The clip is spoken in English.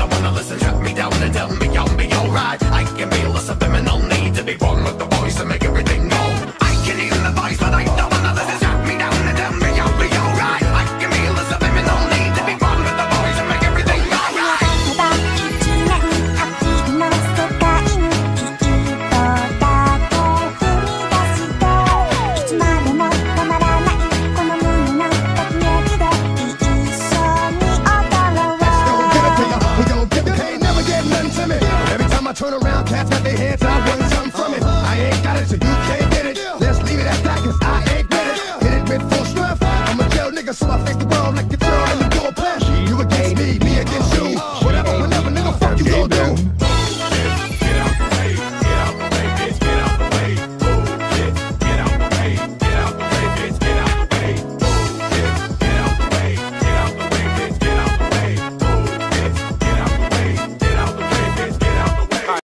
don't wanna listen to I turn around, cats got their hands I want something from it. I ain't got it, so you can't get it. Let's leave it at that, cause I ain't get it. Hit it with full strength. I'm a jail nigga, so I think